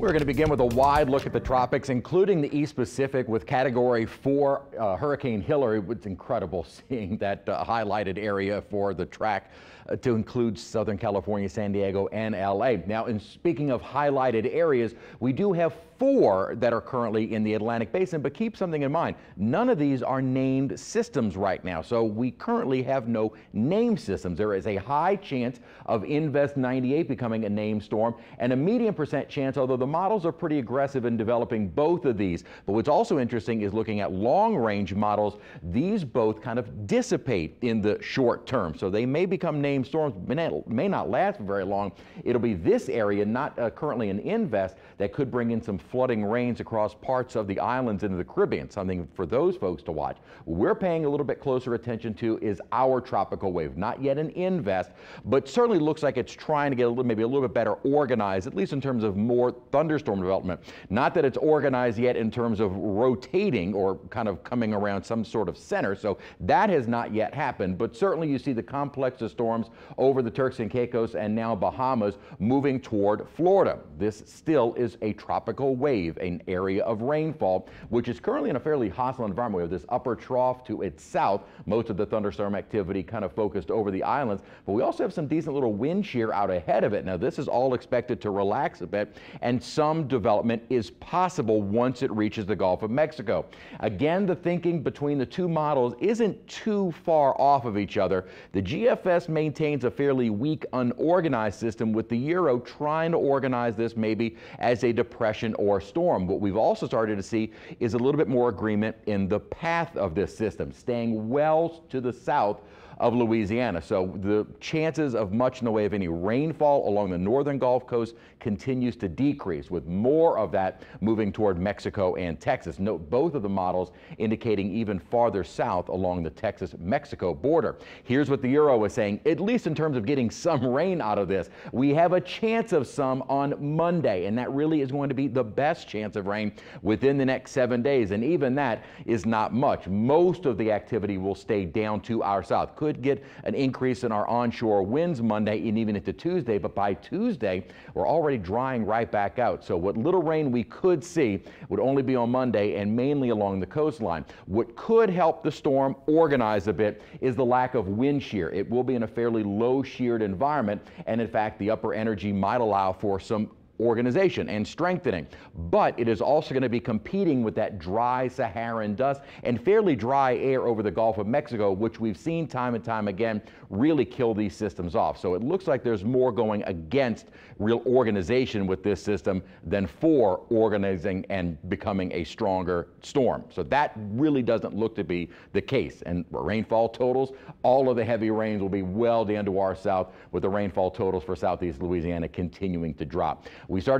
We're going to begin with a wide look at the tropics, including the East Pacific with Category 4 uh, Hurricane Hilary. It's incredible seeing that uh, highlighted area for the track uh, to include Southern California, San Diego, and LA. Now, in speaking of highlighted areas, we do have four that are currently in the Atlantic Basin, but keep something in mind. None of these are named systems right now, so we currently have no name systems. There is a high chance of Invest 98 becoming a named storm and a medium percent chance, although the models are pretty aggressive in developing both of these. But what's also interesting is looking at long range models. These both kind of dissipate in the short term. So they may become named storms, may not, last very long. It'll be this area, not uh, currently an invest, that could bring in some flooding rains across parts of the islands into the Caribbean, something for those folks to watch. we're paying a little bit closer attention to is our tropical wave, not yet an invest, but certainly looks like it's trying to get a little, maybe a little bit better organized, at least in terms of more thunderstorm development. Not that it's organized yet in terms of rotating or kind of coming around some sort of center. So that has not yet happened, but certainly you see the complex of storms over the Turks and Caicos and now Bahamas moving toward Florida. This still is a tropical wave, an area of rainfall, which is currently in a fairly hostile environment. We have this upper trough to its south, most of the thunderstorm activity kind of focused over the islands, but we also have some decent little wind shear out ahead of it. Now this is all expected to relax a bit and some development is possible once it reaches the Gulf of Mexico. Again, the thinking between the two models isn't too far off of each other. The GFS maintains a fairly weak, unorganized system with the Euro trying to organize this maybe as a depression or storm. What we've also started to see is a little bit more agreement in the path of this system, staying well to the south of Louisiana. So the chances of much in the way of any rainfall along the northern Gulf Coast continues to decrease with more of that moving toward Mexico and Texas. Note both of the models indicating even farther south along the Texas-Mexico border. Here's what the Euro is saying, at least in terms of getting some rain out of this. We have a chance of some on Monday, and that really is going to be the best chance of rain within the next seven days. And even that is not much. Most of the activity will stay down to our south. Could could get an increase in our onshore winds Monday and even into Tuesday, but by Tuesday, we're already drying right back out. So what little rain we could see would only be on Monday and mainly along the coastline. What could help the storm organize a bit is the lack of wind shear. It will be in a fairly low sheared environment, and in fact, the upper energy might allow for some organization and strengthening. But it is also going to be competing with that dry Saharan dust and fairly dry air over the Gulf of Mexico, which we've seen time and time again really kill these systems off. So it looks like there's more going against real organization with this system than for organizing and becoming a stronger storm. So that really doesn't look to be the case. And rainfall totals, all of the heavy rains will be well down to our south with the rainfall totals for southeast Louisiana continuing to drop. We started